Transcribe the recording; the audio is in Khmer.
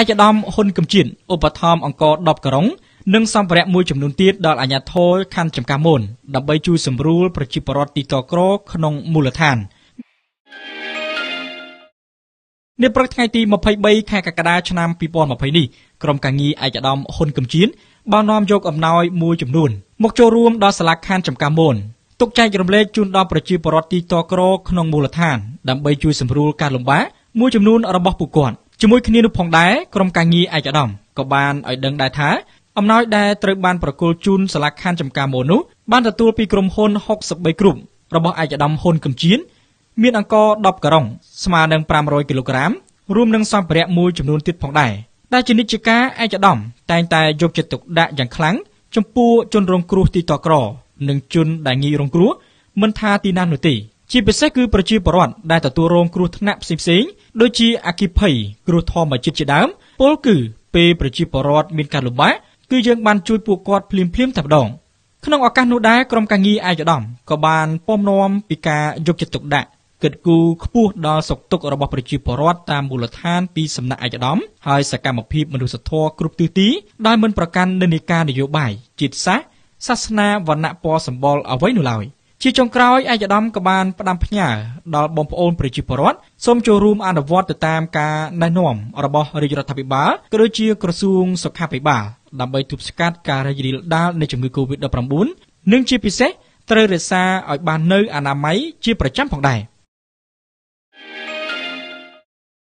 ឯកឧត្តមហ៊ុនកំជៀនឧបត្ថម្ភអង្គ10ក្រុងនិងសម្ភារៈមួយចំនួនទៀតដល់អាជ្ញាធរខណ្ឌចំការមូលដើម្បីជួយសម្រួលប្រជាពលរដ្ឋទីតក្រក្នុងមូលដ្ឋាននៅព្រឹកថ្ងៃទី23ខែកក្កដាឆ្នាំ2020នេះក្រុមការងារឯកឧត្តមហ៊ុនកំជៀនបាននាំយកអំណោយមួយចំនួនមកចូលរួមដល់សាលាខណ្ឌចំការមូលទុកចែករំលែកជូនដល់ប្រជាពលរដ្ឋទីតក្រក្នុងមូលដ្ឋានដើម្បីជួយសម្រួលការលំបាកមួយចំនួនរបស់ពួកគាត់ ជាមួយគ្នានោះផងដែរក្រុមការងារឯកឧត្តមក៏បានឲ្យដឹងដែរថាអំណោយដែលត្រូវបានប្រគល់ជូនសាលាខណ្ឌចំការមូលនោះបានទទួលពីក្រុមហ៊ុន63គ្រុបរបស់ឯកឧត្តមហ៊ុនកំជៀនមានអង្គ10ការុងស្មើនឹង500គីឡូក្រាមរួមនឹងសម្ភារៈមួយចំនួនទៀតផងដែរដែលជានិច្ចការឯកឧត្តមតែងតែយកចិត្តទុកដាក់យ៉ាងខ្លាំងចំពោះជនរងគ្រោះទីតក្រ និងជនដែលងាយរងគ្រោះមិនថាទីណានោះទេ ជាពិសេសគឺប្រជាពលរដ្ឋដែលទទួលរងគ្រោះថ្នាក់ផ្សេងៗដូចជាអគិភ័យគ្រោះធម្មជាតិជាដើមពលគឺពេលប្រជាពលរដ្ឋមានការលំបាកគឺយើងបានជួយពួកគាត់ភ្លាមៗតែម្ដងក្នុងឱកាសនោះដែរក្រុមការងារឯកឧត្តមក៏បានពំនាំពីការយកចិត្តទុកដាក់គិតគូរខ្ពស់ដល់សុខទុក្ខរបស់ប្រជាពលរដ្ឋតាមមូលដ្ឋានពីសំណាក់ឯកឧត្តមហើយសកម្មភាពមនុស្សធម៌គ្រប់ទិសទីដោយមិនប្រកាន់និន្នាការនយោបាយជាតិសាសន៍សាសនាវណ្ណៈពណ៌សម្បុរអ្វីនោះឡើយ ជាចុងក្រោយឯកឧត្តមក៏បានផ្ដាំផ្ញើដល់បងប្អូនប្រជាពលរដ្ឋសូមចូលរួមអនុវត្តទៅតាមការណែនាំរបស់រាជរដ្ឋាភិបាលក៏ដូចជាក្រសួងសុខាភិបាលដើម្បីទប់ស្កាត់ការរីករាលដាលនៃជំងឺ Covid-19 និងជាពិសេសត្រូវរក្សាឲ្យបាននូវអនាម័យជាប្រចាំផងដែរ។